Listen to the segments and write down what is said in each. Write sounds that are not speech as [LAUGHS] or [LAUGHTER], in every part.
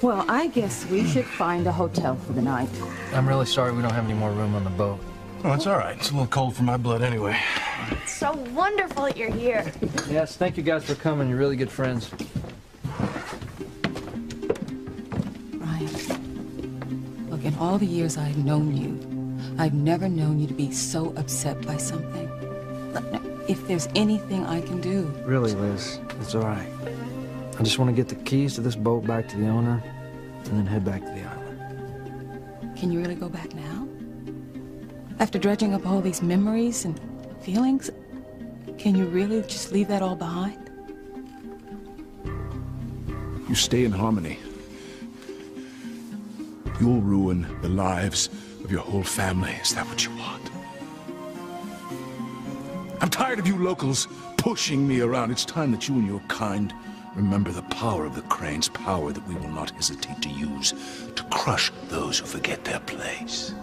Well, I guess we should find a hotel for the night. I'm really sorry we don't have any more room on the boat. Oh, it's all right. It's a little cold for my blood anyway. It's so wonderful that you're here. Yes, thank you guys for coming. You're really good friends. Brian, look, in all the years I've known you, I've never known you to be so upset by something. Look, now, if there's anything I can do, Really, Liz, it's all right. I just want to get the keys to this boat back to the owner and then head back to the island. can you really go back now? After dredging up all these memories and feelings, can you really just leave that all behind? You stay in Harmony. You'll ruin the lives of your whole family. Is that what you want? I'm tired of you locals pushing me around. It's time that you and your kind remember the power of the Cranes, power that we will not hesitate to use to crush those who forget their place.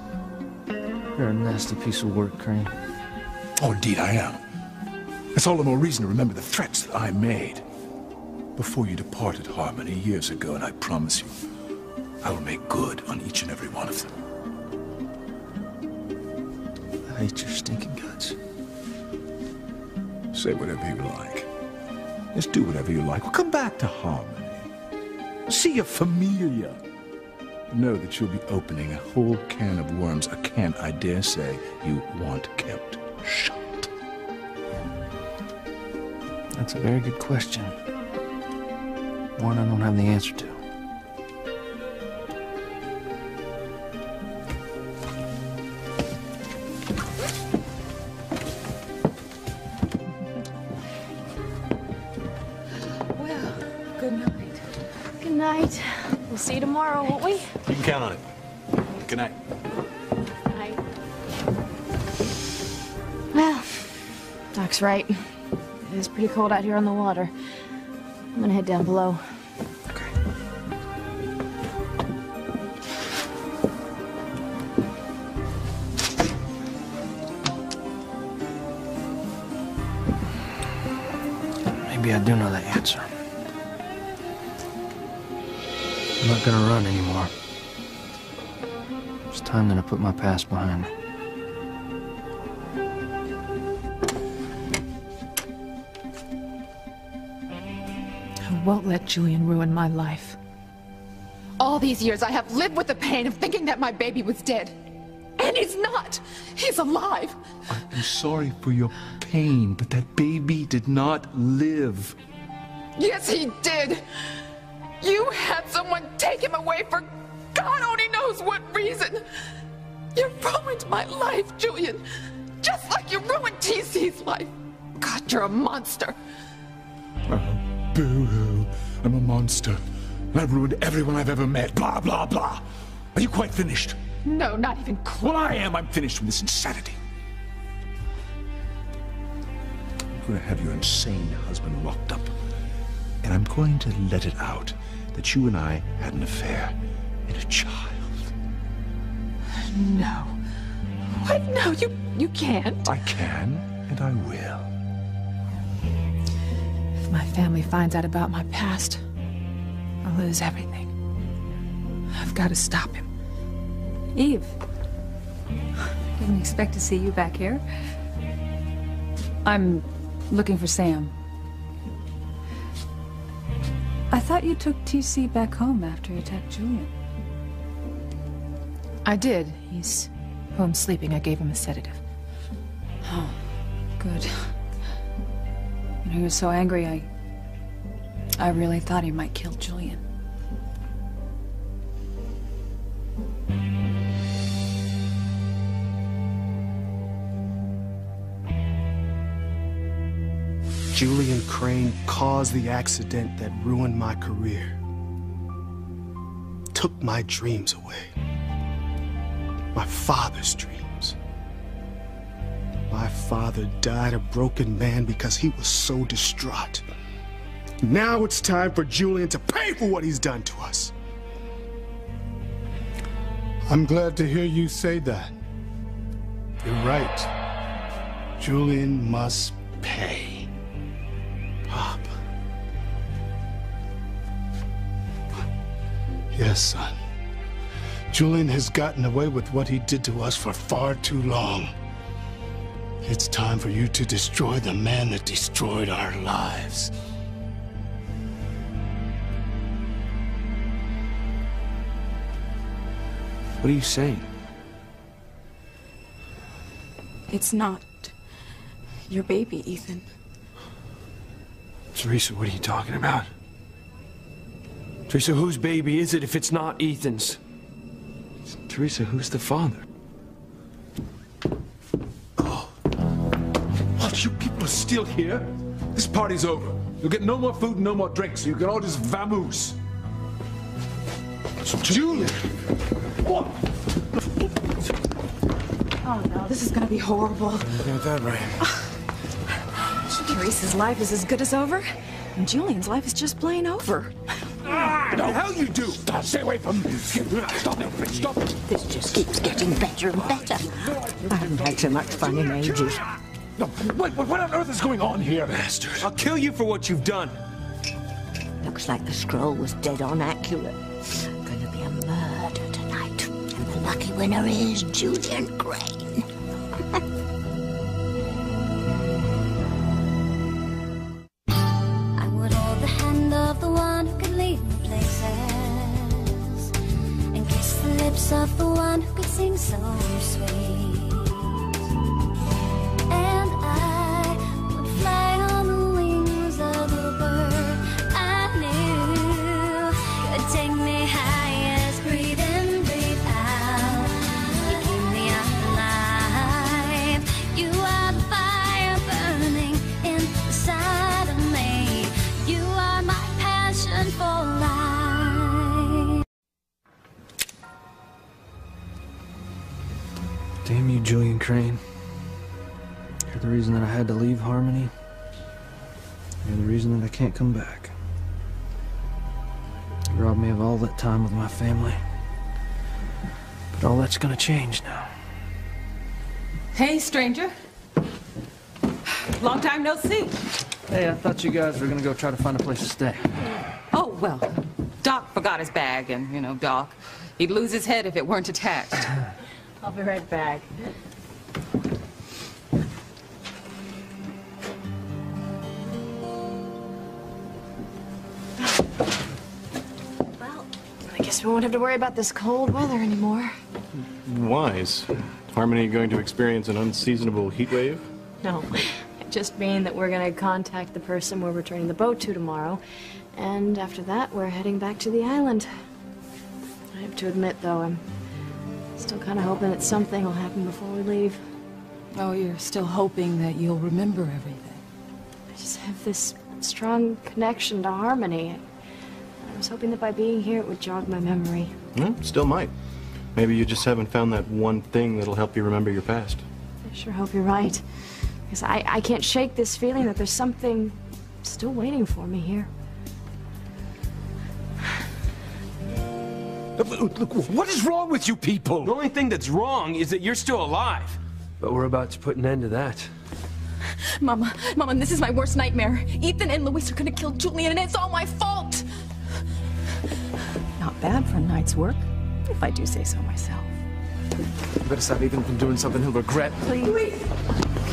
You're a nasty piece of work, Crane. Oh, indeed I am. It's all the more reason to remember the threats that I made before you departed Harmony years ago, and I promise you, I will make good on each and every one of them. I hate your stinking guts. Say whatever you like. Just do whatever you like. Well, come back to Harmony. See your familia. Know that you'll be opening a whole can of worms, a can I dare say you want kept shut. That's a very good question. One I don't have the answer to. Tomorrow, won't we? You can count on it. Good night. Night. Well, Doc's right. It is pretty cold out here on the water. I'm gonna head down below. Okay. Maybe I do know the answer. I'm not gonna run anymore. It's time that I put my past behind me. I won't let Julian ruin my life. All these years I have lived with the pain of thinking that my baby was dead. And he's not! He's alive! I'm sorry for your pain, but that baby did not live. Yes, he did! You had someone take him away for God only knows what reason! You ruined my life, Julian! Just like you ruined TC's life! God, you're a monster! Oh, boo-hoo. I'm a monster. And I've ruined everyone I've ever met. Blah, blah, blah. Are you quite finished? No, not even close. Well, I am. I'm finished with this insanity. I'm going to have your insane husband locked up. And I'm going to let it out that you and I had an affair and a child. No. What? No, you you can't. I can, and I will. If my family finds out about my past, I'll lose everything. I've got to stop him. Eve. Didn't expect to see you back here. I'm looking for Sam. I thought you took TC back home after he attacked Julian. I did. He's home sleeping. I gave him a sedative. Oh, good. And he was so angry, I... I really thought he might kill Julian. Julian Crane caused the accident that ruined my career. Took my dreams away. My father's dreams. My father died a broken man because he was so distraught. Now it's time for Julian to pay for what he's done to us. I'm glad to hear you say that. You're right. Julian must Pay. Yes, son. Julian has gotten away with what he did to us for far too long. It's time for you to destroy the man that destroyed our lives. What are you saying? It's not your baby, Ethan. Teresa, what are you talking about? Teresa, whose baby is it if it's not Ethan's? Teresa, who's the father? Oh. What, you people are still here? This party's over. You'll get no more food and no more drinks, so you can all just vamoose. Julian! What? Oh no, this is gonna be horrible. Got that right. [SIGHS] Teresa's life is as good as over, and Julian's life is just plain over. The hell you do! Stay away from me! Stop it! Stop it! This just keeps getting better and better. I haven't had so much fun in ages. No, wait, what what on earth is going on here? Bastard. I'll kill you for what you've done. Looks like the scroll was dead on accurate. Gonna be a murder tonight. And the lucky winner is Julian Crane. Damn you, Julian Crane. You're the reason that I had to leave Harmony. You're the reason that I can't come back. You robbed me of all that time with my family. But all that's gonna change now. Hey, stranger. Long time no see. Hey, I thought you guys were gonna go try to find a place to stay. Oh, well, Doc forgot his bag, and, you know, Doc, he'd lose his head if it weren't attached. [LAUGHS] I'll be right back. Well, I guess we won't have to worry about this cold weather anymore. Wise. Harmony going to experience an unseasonable heat wave? No, I just mean that we're gonna contact the person we're returning the boat to tomorrow, and after that, we're heading back to the island. I have to admit, though, I'm still kind of hoping that something will happen before we leave. Oh, you're still hoping that you'll remember everything. I just have this strong connection to Harmony. I was hoping that by being here, it would jog my memory. Well, still might. Maybe you just haven't found that one thing that'll help you remember your past. I sure hope you're right. Because I, I can't shake this feeling that there's something still waiting for me here. Look, what is wrong with you people? The only thing that's wrong is that you're still alive. But we're about to put an end to that. Mama, Mama, this is my worst nightmare. Ethan and Luis are gonna kill Julian, and it's all my fault. Not bad for a night's work, if I do say so myself. You better stop Ethan from doing something he'll regret. Please. Please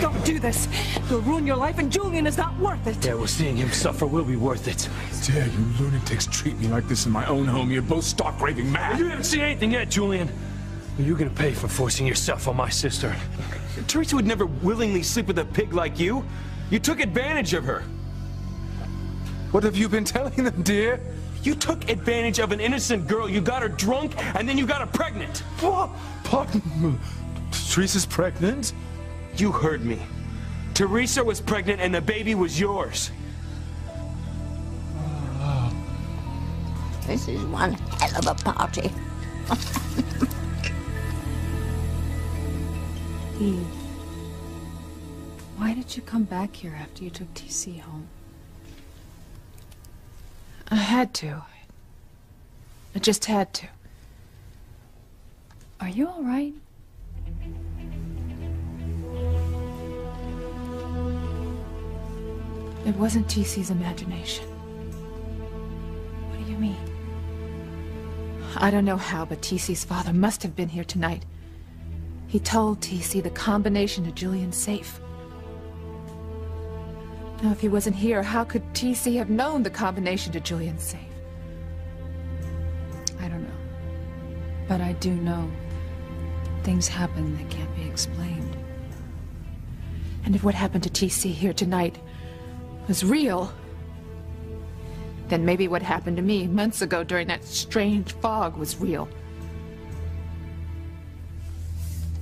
don't do this. You'll ruin your life, and Julian is not worth it. Yeah, well, seeing him suffer will be worth it. Dare you lunatics treat me like this in my own home? You're both stark raving mad. You haven't seen anything yet, Julian. You're gonna pay for forcing yourself on my sister. Teresa would never willingly sleep with a pig like you. You took advantage of her. What have you been telling them, dear? You took advantage of an innocent girl. You got her drunk, and then you got her pregnant. What? Pardon. Teresa's pregnant? You heard me. Teresa was pregnant, and the baby was yours. This is one hell of a party. [LAUGHS] Eve, why did you come back here after you took TC home? I had to. I just had to. Are you all right? It wasn't TC's imagination. What do you mean? I don't know how, but TC's father must have been here tonight. He told TC the combination to Julian's safe. Now, if he wasn't here, how could TC have known the combination to Julian's safe? I don't know. But I do know things happen that can't be explained. And if what happened to TC here tonight was real, then maybe what happened to me months ago during that strange fog was real.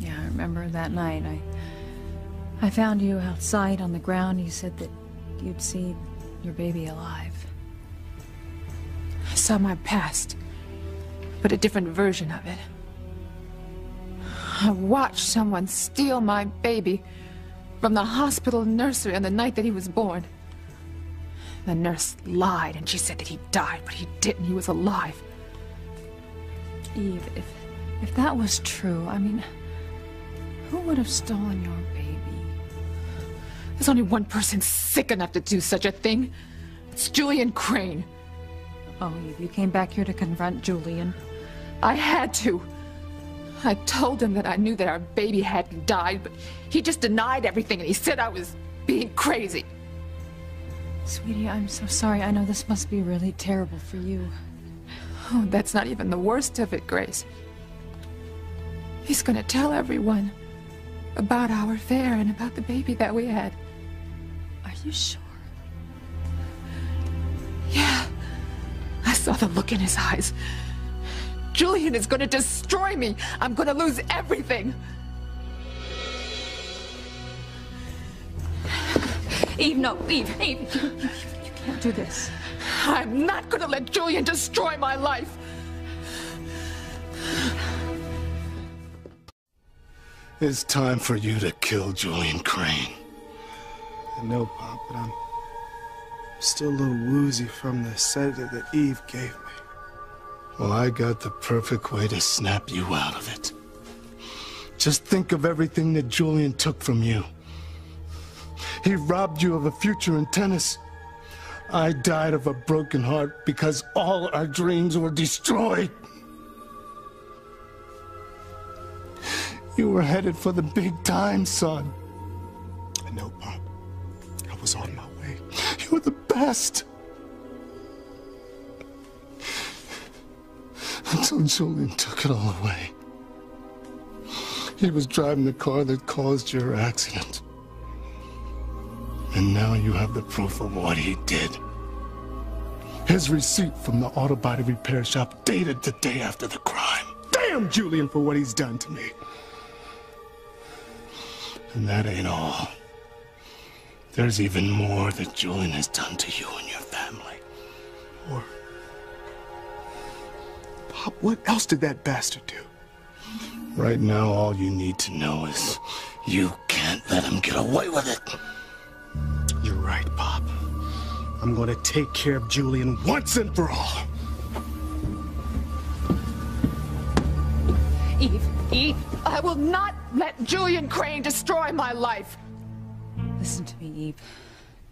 Yeah, I remember that night. I I found you outside on the ground. You said that you'd see your baby alive. I saw my past, but a different version of it. I watched someone steal my baby from the hospital nursery on the night that he was born. The nurse lied and she said that he died, but he didn't. He was alive. Eve, if if that was true, I mean, who would have stolen your baby? There's only one person sick enough to do such a thing. It's Julian Crane. Oh, Eve, you came back here to confront Julian. I had to. I told him that I knew that our baby hadn't died, but he just denied everything and he said I was being crazy. Sweetie, I'm so sorry. I know this must be really terrible for you. Oh, that's not even the worst of it, Grace. He's gonna tell everyone about our affair and about the baby that we had. Are you sure? Yeah. I saw the look in his eyes. Julian is gonna destroy me. I'm gonna lose everything. Eve, no, Eve, Eve, you, you, you can't do this. I'm not gonna let Julian destroy my life. It's time for you to kill Julian Crane. I know, Pop, but I'm still a little woozy from the sedative that Eve gave me. Well, I got the perfect way to snap you out of it. Just think of everything that Julian took from you. He robbed you of a future in tennis. I died of a broken heart because all our dreams were destroyed. You were headed for the big time, son. I know, Pop. I was on my way. You were the best. Until Julian took it all away. He was driving the car that caused your accident. And now you have the proof of what he did. His receipt from the auto body repair shop dated the day after the crime. Damn Julian for what he's done to me. And that ain't all. There's even more that Julian has done to you and your family. Or. Pop, what else did that bastard do? Right now, all you need to know is you can't let him get away with it. You're right, Pop. I'm gonna take care of Julian once and for all. Eve, Eve, I will not let Julian Crane destroy my life. Listen to me, Eve.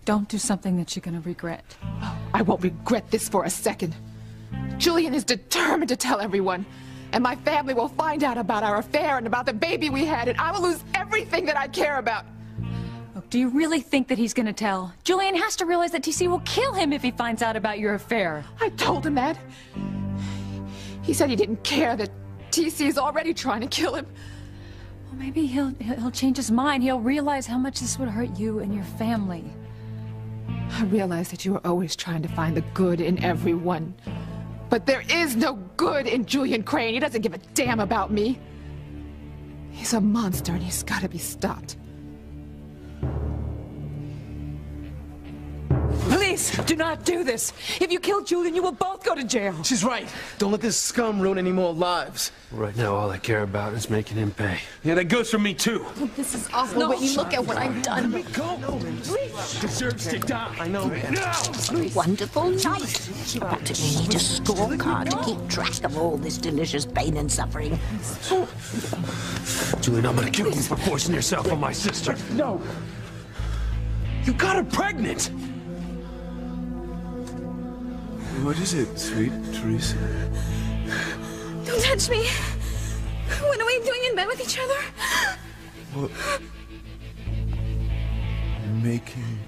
Don't do something that you're gonna regret. I won't regret this for a second. Julian is determined to tell everyone, and my family will find out about our affair and about the baby we had, and I will lose everything that I care about. Do you really think that he's gonna tell? Julian has to realize that TC will kill him if he finds out about your affair. I told him that. He said he didn't care that TC is already trying to kill him. Well, maybe he'll he'll change his mind. He'll realize how much this would hurt you and your family. I realize that you are always trying to find the good in everyone. But there is no good in Julian Crane. He doesn't give a damn about me. He's a monster and he's gotta be stopped. Please, do not do this. If you kill Julian, you will both go to jail. She's right. Don't let this scum ruin any more lives. Right now, all I care about is making him pay. Yeah, that goes for me, too. This is awful No, when you look at what I've done. Go. Deserves to die. I know. Wonderful night. Practically need a scorecard to keep track of all this delicious pain and suffering. Julian, I'm gonna kill you for forcing yourself on my sister. No. You got her pregnant. What is it, sweet Teresa? Don't touch me. What are we doing in bed with each other? Well, making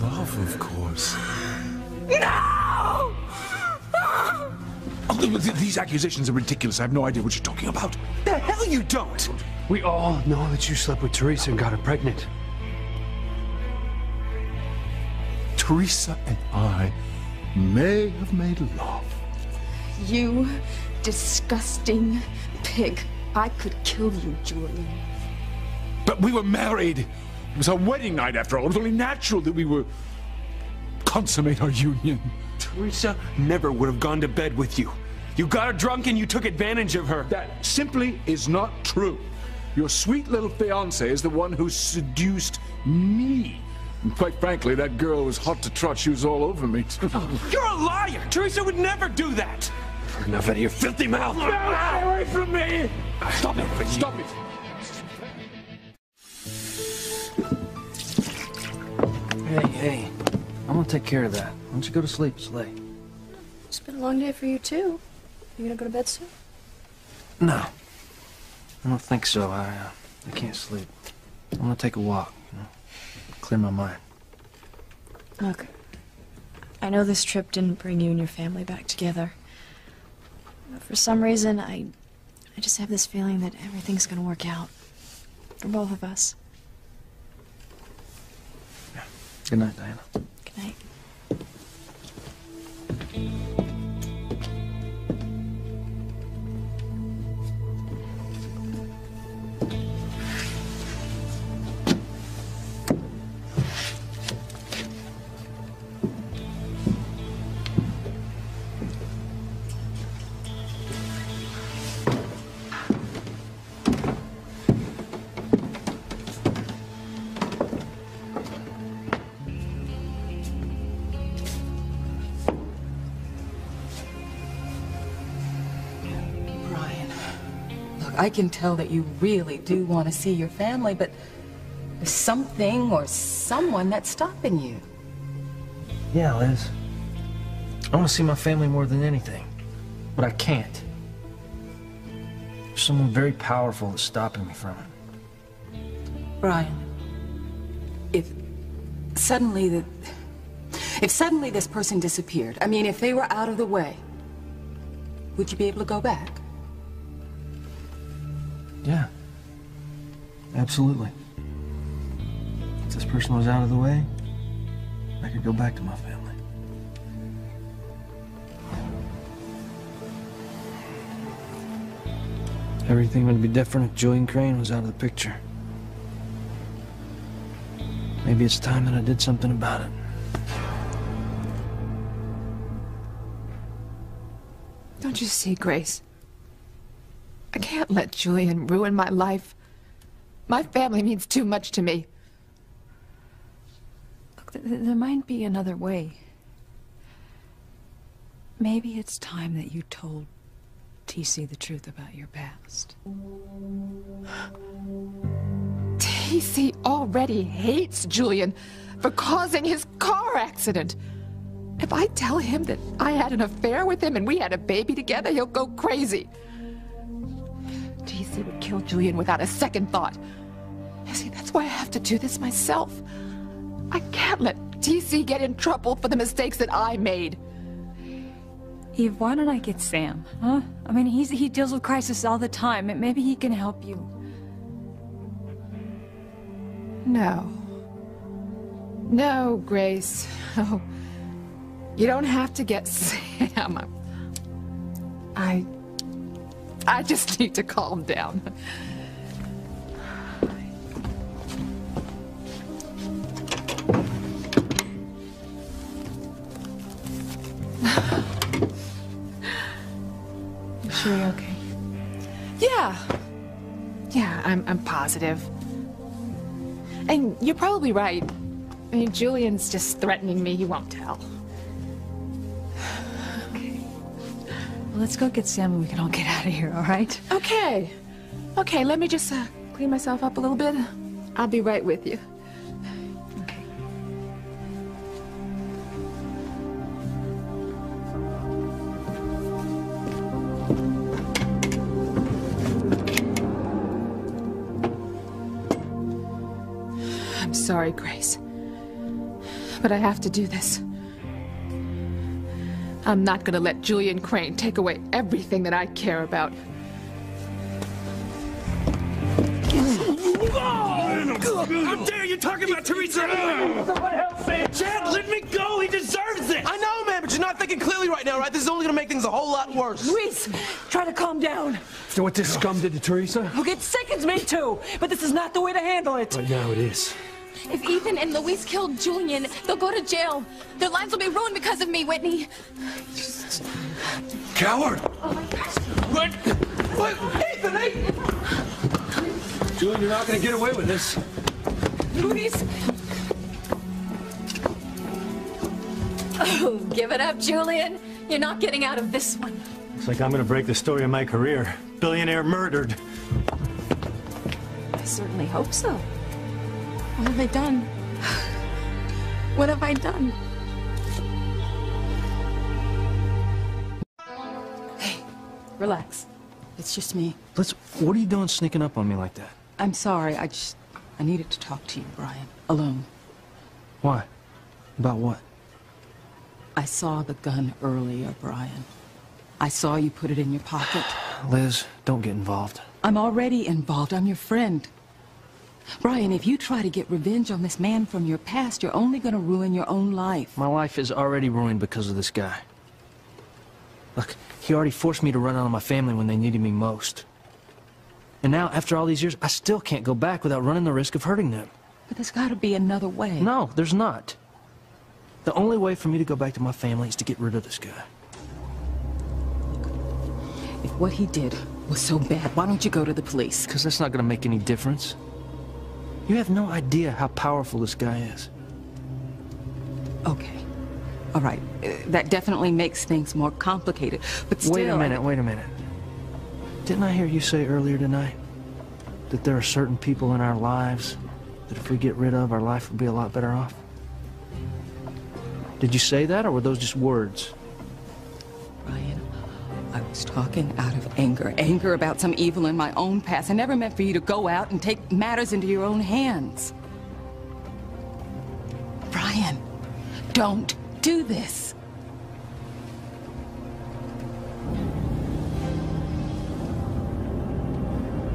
love, of course. No! Oh, th- th- these accusations are ridiculous. I have no idea what you're talking about. The hell you don't! We all know that you slept with Teresa and got her pregnant. Teresa and I may have made love. You disgusting pig. I could kill you, Julian. But we were married. It was our wedding night, after all. It was only natural that we were consummate our union. Teresa never would have gone to bed with you. You got her drunk and you took advantage of her. That simply is not true. Your sweet little fiance is the one who seduced me. And quite frankly, that girl was hot to trot. She was all over me. [LAUGHS] You're a liar! Teresa would never do that! Enough out of your filthy mouth! Stay away from me! Stop it! Stop it! Hey, hey. I'm gonna take care of that. Why don't you go to sleep, Slay? It's been a long day for you, too. You gonna go to bed soon? No. I don't think so. I, uh, I can't sleep. I'm gonna take a walk, you know, clear my mind. Look, I know this trip didn't bring you and your family back together. But for some reason, I, I just have this feeling that everything's gonna work out. For both of us. Yeah. Good night, Diana. Good night. I can tell that you really do want to see your family, but there's something or someone that's stopping you. Yeah, Liz. I want to see my family more than anything, but I can't. There's someone very powerful that's stopping me from it. Brian, if suddenly the if suddenly this person disappeared, I mean, if they were out of the way, would you be able to go back? Yeah. Absolutely. If this person was out of the way, I could go back to my family. Everything would be different if Julian Crane was out of the picture. Maybe it's time that I did something about it. Don't you see, Grace? I can't let Julian ruin my life. My family means too much to me. Look, th- th- there might be another way. Maybe it's time that you told TC the truth about your past. [GASPS] TC already hates Julian for causing his car accident. If I tell him that I had an affair with him and we had a baby together, he'll go crazy. TC would kill Julian without a second thought. You see, that's why I have to do this myself. I can't let TC get in trouble for the mistakes that I made. Eve, why don't I get Sam, huh? I mean, he's, he deals with crisis all the time. and Maybe he can help you. No. No, Grace. No. [LAUGHS] Oh, you don't have to get Sam. I. I just need to calm down. You sure you're okay? Yeah. Yeah, I'm, I'm positive. And you're probably right. I mean, Julian's just threatening me. He won't tell. Let's go get Sam and we can all get out of here, all right? Okay. Okay, let me just uh, clean myself up a little bit. I'll be right with you. Okay. I'm sorry, Grace. But I have to do this. I'm not gonna let Julian Crane take away everything that I care about. How dare you talk about Teresa? Someone help me! Chad, let me go! He deserves it! I know, man, but you're not thinking clearly right now, right? This is only gonna make things a whole lot worse. Luis, try to calm down. After what this scum did to Teresa? Look, it sickens me too, but this is not the way to handle it. Right now it is. If Ethan and Luis killed Julian, they'll go to jail. Their lives will be ruined because of me, Whitney. Coward! Oh my gosh. What? What? Ethan, hey! Julian, you're not gonna get away with this. Luis! Oh, give it up, Julian. You're not getting out of this one. Looks like I'm gonna break the story of my career. Billionaire murdered. I certainly hope so. What have I done? What have I done? Hey, relax. It's just me. Let's. What are you doing sneaking up on me like that? I'm sorry. I just. I needed to talk to you, Brian. Alone. Why? About what? I saw the gun earlier, Brian. I saw you put it in your pocket. Liz, don't get involved. I'm already involved. I'm your friend. Brian, if you try to get revenge on this man from your past, you're only going to ruin your own life. My life is already ruined because of this guy. Look, he already forced me to run out on my family when they needed me most. And now, after all these years, I still can't go back without running the risk of hurting them. But there's got to be another way. No, there's not. The only way for me to go back to my family is to get rid of this guy. If what he did was so bad, why don't you go to the police? Because that's not going to make any difference. You have no idea how powerful this guy is. Okay. All right. Uh, that definitely makes things more complicated. But still... Wait a minute, wait a minute. Didn't I hear you say earlier tonight that there are certain people in our lives that if we get rid of, our life will be a lot better off? Did you say that, or were those just words? I was talking out of anger. Anger about some evil in my own past. I never meant for you to go out and take matters into your own hands. Brian, don't do this.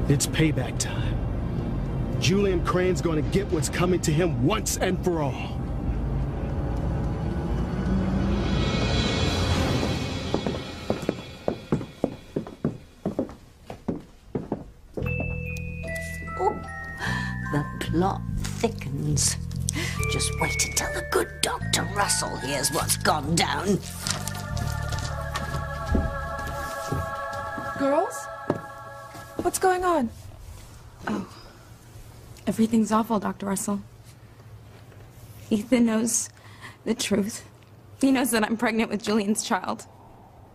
It's payback time. Julian Crane's gonna get what's coming to him once and for all. Thickens. Just wait until the good Dr. Russell hears what's gone down. Girls? What's going on? Oh. Everything's awful, Dr. Russell. Ethan knows the truth. He knows that I'm pregnant with Julian's child.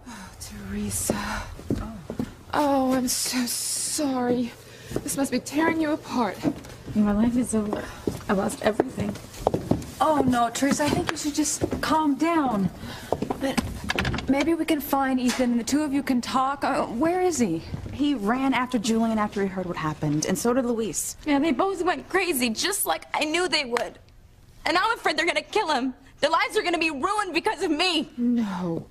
Oh, Teresa. Oh, I'm so sorry. This must be tearing you apart. My life is over. I lost everything. Oh no, Teresa, I think you should just calm down. But maybe we can find Ethan and the two of you can talk. Uh, where is he? He ran after Julian after he heard what happened, and so did Luis. Yeah, they both went crazy, just like I knew they would. And I'm afraid they're gonna kill him. Their lives are gonna be ruined because of me. No.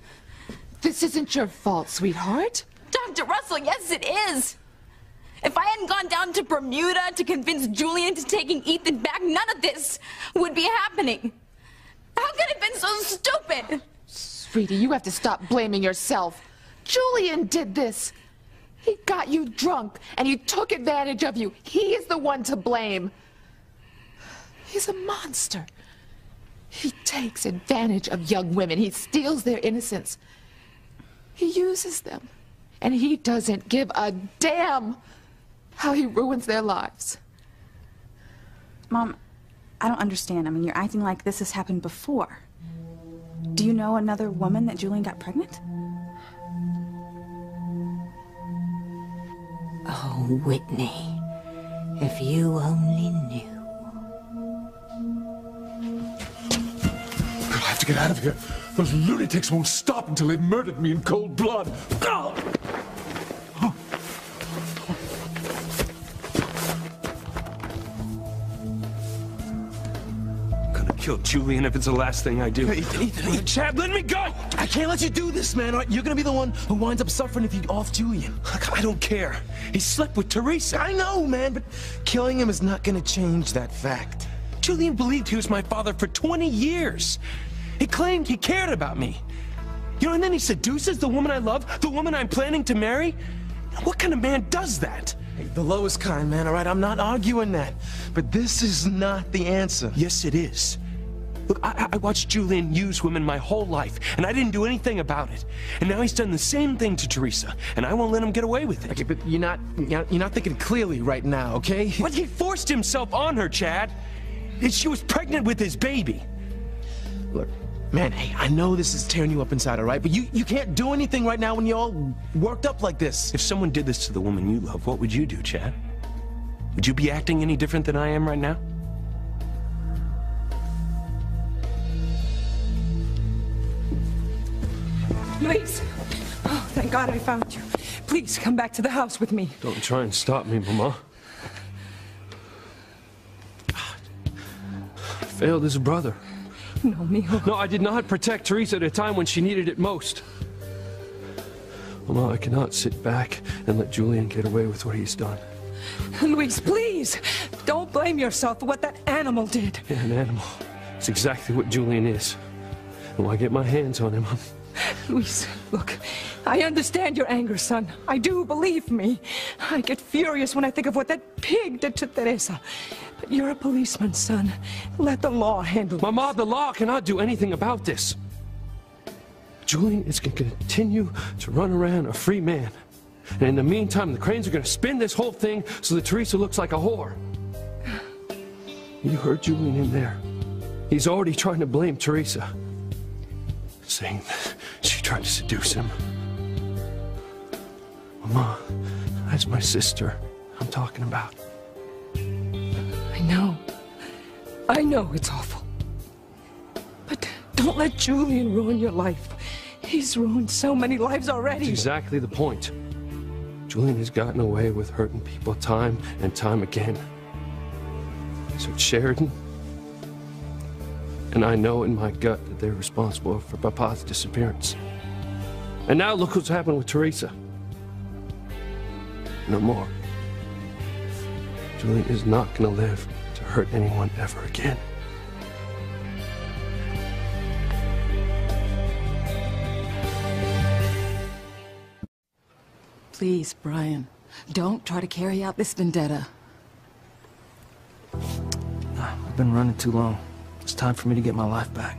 This isn't your fault, sweetheart. Dr. Russell, yes, it is. If I hadn't gone down to Bermuda to convince Julian to taking Ethan back, none of this would be happening. How could it have been so stupid? Sweetie, you have to stop blaming yourself. Julian did this. He got you drunk, and he took advantage of you. He is the one to blame. He's a monster. He takes advantage of young women. He steals their innocence. He uses them. And he doesn't give a damn how he ruins their lives. Mom, I don't understand. I mean, you're acting like this has happened before. Do you know another woman that Julian got pregnant? Oh, Whitney, if you only knew. I have to get out of here. Those lunatics won't stop until they've murdered me in cold blood. Ah! Kill Julian if it's the last thing I do. Hey, Ethan, Ethan, Ethan. Chad, let me go! I can't let you do this, man. You're gonna be the one who winds up suffering if you off Julian. Look, I don't care. He slept with Teresa. I know, man, but killing him is not gonna change that fact. Julian believed he was my father for 20 years. He claimed he cared about me. You know, and then he seduces the woman I love, the woman I'm planning to marry. What kind of man does that? Hey, the lowest kind, man, all right? I'm not arguing that. But this is not the answer. Yes, it is. Look, I, I watched Julian use women my whole life, and I didn't do anything about it. And now he's done the same thing to Teresa, and I won't let him get away with it. Okay, but you're not, you're not, thinking clearly right now, okay? But he forced himself on her, Chad. She was pregnant with his baby. Look, man, hey, I know this is tearing you up inside, all right? But you, you can't do anything right now when you're all worked up like this. If someone did this to the woman you love, what would you do, Chad? Would you be acting any different than I am right now? Luis! Oh, thank God I found you. Please come back to the house with me. Don't try and stop me, Mama. I failed as a brother. No, mijo. No, I did not protect Teresa at a time when she needed it most. Mama, I cannot sit back and let Julian get away with what he's done. Luis, please! Don't blame yourself for what that animal did. Yeah, an animal. It's exactly what Julian is. And when I get my hands on him, I'm... [LAUGHS] Luis, look, I understand your anger, son. I do, believe me. I get furious when I think of what that pig did to Teresa. But you're a policeman, son. Let the law handle it. Mama, the law cannot do anything about this. Julian is going to continue to run around a free man. And in the meantime, the Cranes are going to spin this whole thing so that Teresa looks like a whore. You heard Julian in there. He's already trying to blame Teresa. Saying tried to seduce him. Mama, that's my sister I'm talking about. I know. I know it's awful. But don't let Julian ruin your life. He's ruined so many lives already. That's exactly the point. Julian has gotten away with hurting people time and time again. So it's Sheridan and I know in my gut that they're responsible for Papa's disappearance. And now look what's happened with Teresa. No more. Julian is not going to live to hurt anyone ever again. Please, Brian, don't try to carry out this vendetta. I've been running too long. It's time for me to get my life back.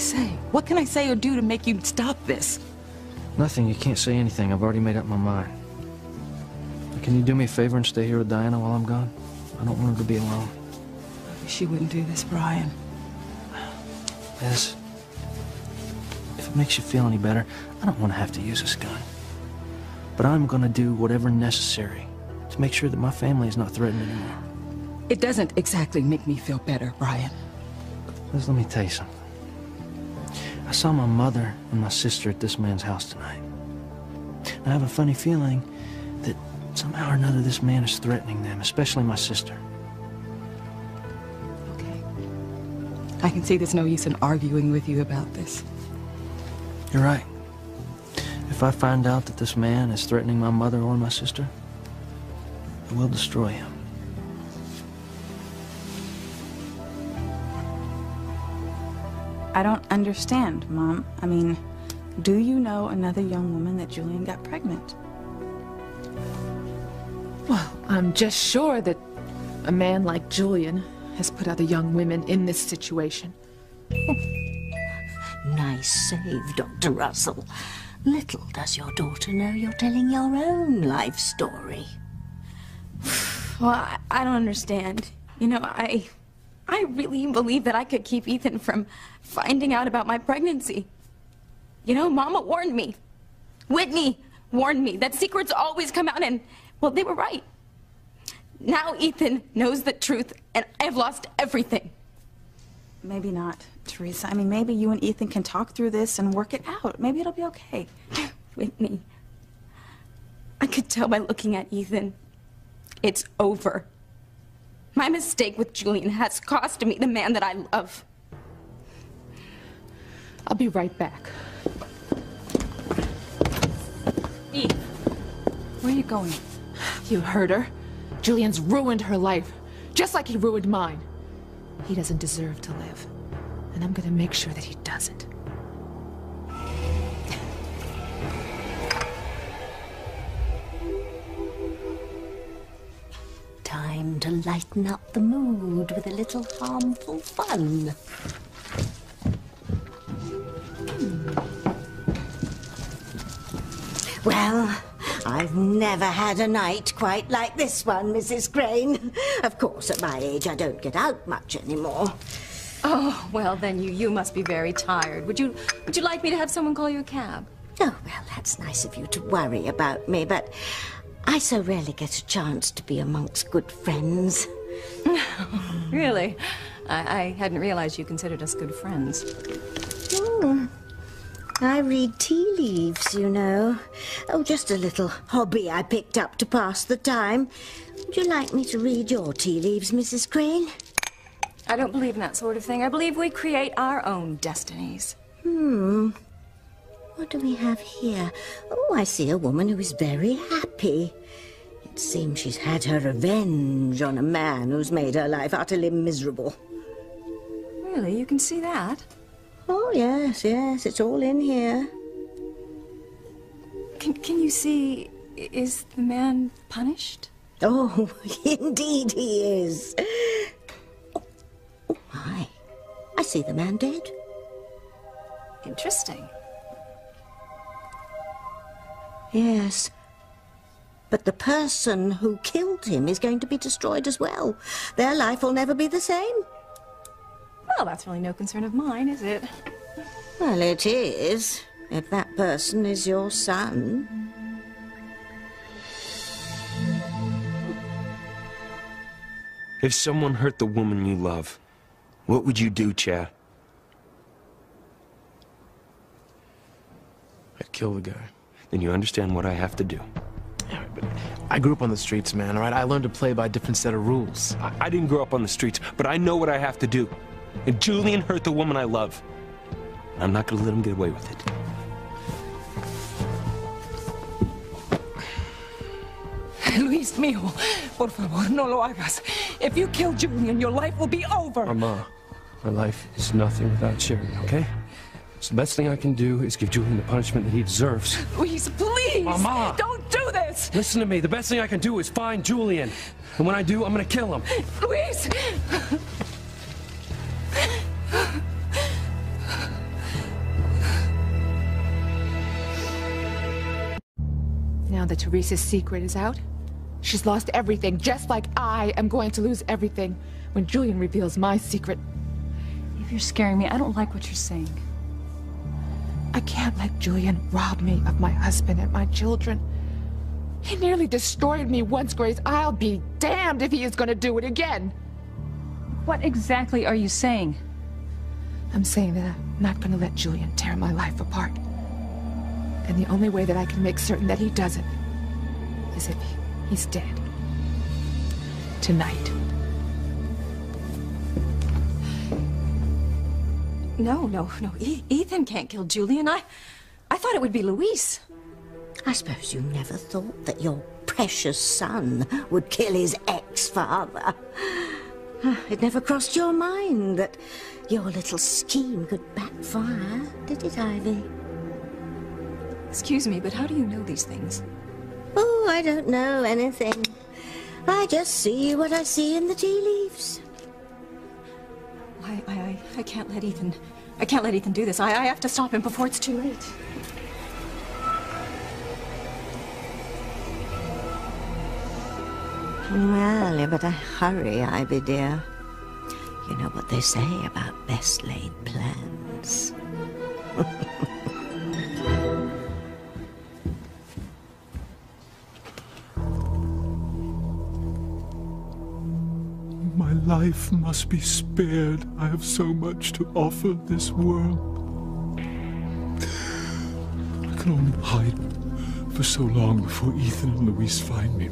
What can I say? What can I say or do to make you stop this? Nothing. You can't say anything. I've already made up my mind. Can you do me a favor and stay here with Diana while I'm gone? I don't want her to be alone. She wouldn't do this, Brian. Liz, if it makes you feel any better, I don't want to have to use this gun. But I'm going to do whatever necessary to make sure that my family is not threatened anymore. It doesn't exactly make me feel better, Brian. Liz, let me tell you something. I saw my mother and my sister at this man's house tonight. And I have a funny feeling that somehow or another this man is threatening them, especially my sister. Okay. I can see there's no use in arguing with you about this. You're right. If I find out that this man is threatening my mother or my sister, I will destroy him. I don't understand, Mom. I mean, do you know another young woman that Julian got pregnant? Well, I'm just sure that a man like Julian has put other young women in this situation. [LAUGHS] Nice save, Dr. Russell. Little does your daughter know you're telling your own life story. [SIGHS] Well, I, I don't understand. You know, I. I really believe that I could keep Ethan from finding out about my pregnancy. You know, Mama warned me. Whitney warned me that secrets always come out, and, well, they were right. Now Ethan knows the truth, and I've lost everything. Maybe not, Teresa. I mean, maybe you and Ethan can talk through this and work it out. Maybe it'll be okay. [SIGHS] Whitney, I could tell by looking at Ethan. It's over. My mistake with Julian has cost me the man that I love. I'll be right back. Eve, where are you going? You heard her. Julian's ruined her life, just like he ruined mine. He doesn't deserve to live, and I'm gonna make sure that he doesn't. Time to lighten up the mood with a little harmful fun. Hmm. Well, I've never had a night quite like this one, Mrs. Crane. Of course, at my age, I don't get out much anymore. Oh, well, then you, you must be very tired. Would you, would you like me to have someone call you a cab? Oh, well, that's nice of you to worry about me, but I so rarely get a chance to be amongst good friends. [LAUGHS] Really? I, I hadn't realized you considered us good friends. Hmm. I read tea leaves, you know. Oh, just a little hobby I picked up to pass the time. Would you like me to read your tea leaves, Mrs. Crane? I don't believe in that sort of thing. I believe we create our own destinies. Hmm. What do we have here? Oh, I see a woman who is very happy. It seems she's had her revenge on a man who's made her life utterly miserable. Really? You can see that? Oh, yes, yes, it's all in here. Can, can you see, is the man punished? Oh, [LAUGHS] indeed he is. Oh, oh my. I see the man dead. Interesting. Yes. But the person who killed him is going to be destroyed as well. Their life will never be the same. Well, that's really no concern of mine, is it? Well, it is, if that person is your son. If someone hurt the woman you love, what would you do, Chad? I'd kill the guy. Then you understand what I have to do. I grew up on the streets, man, all right? I learned to play by a different set of rules. I, I didn't grow up on the streets, but I know what I have to do. And Julian hurt the woman I love. And I'm not gonna let him get away with it. [LAUGHS] Luis mío, por favor, no lo hagas. If you kill Julian, your life will be over. Mama, my life is nothing without Sheridan, okay? So the best thing I can do is give Julian the punishment that he deserves. Luis, please. Mama. Don't do this. Listen to me. The best thing I can do is find Julian. And when I do, I'm gonna kill him. Luis. Now that Theresa's secret is out, she's lost everything, just like I am going to lose everything when Julian reveals my secret. If you're scaring me, I don't like what you're saying. I can't let Julian rob me of my husband and my children. He nearly destroyed me once, Grace. I'll be damned if he is going to do it again. What exactly are you saying? I'm saying that I'm not going to let Julian tear my life apart. And the only way that I can make certain that he doesn't is if he's dead. Tonight. No, no, no. E- Ethan can't kill Julian. I, I thought it would be Luis. I suppose you never thought that your precious son would kill his ex-father. [SIGHS] It never crossed your mind that your little scheme could backfire, did it, Ivy? Excuse me, but how do you know these things? Oh, I don't know anything. I just see what I see in the tea leaves. I, I, I, can't let Ethan. I can't let Ethan do this. I, I have to stop him before it's too late. Well, you better hurry, Ivy dear. You know what they say about best laid plans. [LAUGHS] life must be spared. I have so much to offer this world. I can only hide for so long before Ethan and Luis find me.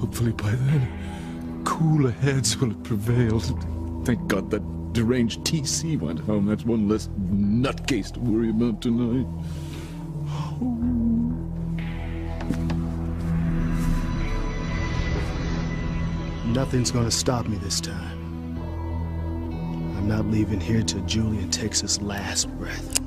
Hopefully by then, cooler heads will have prevailed. Thank God that deranged TC went home. That's one less nutcase to worry about tonight. Oh. Nothing's gonna stop me this time. I'm not leaving here till Julian takes his last breath.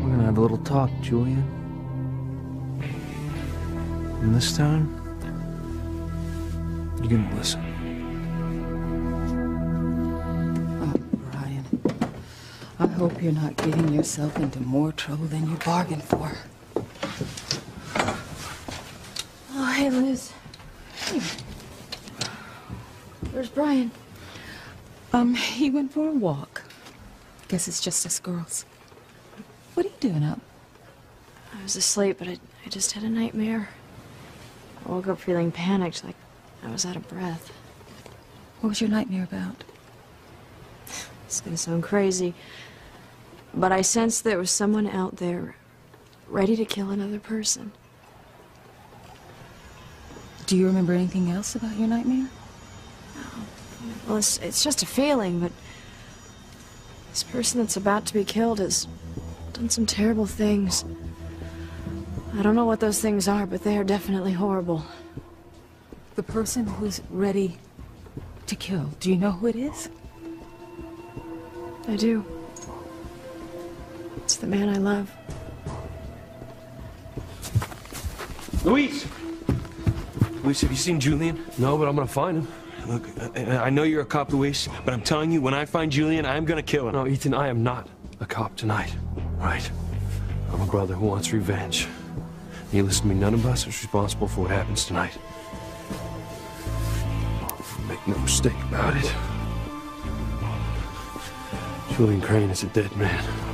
We're gonna have a little talk, Julian. And this time, you're gonna listen. Hope you're not getting yourself into more trouble than you bargained for. Oh, hey, Liz. Hey. Where's Brian? Um, he went for a walk. Guess it's just us girls. What are you doing up? I was asleep, but I, I just had a nightmare. I woke up feeling panicked, like I was out of breath. What was your nightmare about? It's gonna sound crazy, but I sensed there was someone out there ready to kill another person. Do you remember anything else about your nightmare? Well, it's, it's just a feeling, but this person that's about to be killed has done some terrible things. I don't know what those things are, but they are definitely horrible. The person who's ready to kill, do you know who it is? I do. It's the man I love. Luis! Luis, have you seen Julian? No, but I'm gonna find him. Look, I, I know you're a cop, Luis, but I'm telling you, when I find Julian, I'm gonna kill him. No, Ethan, I am not a cop tonight. Right. I'm a brother who wants revenge. You listen to me, none of us is responsible for what happens tonight. Make no mistake about it. Julian Crane is a dead man.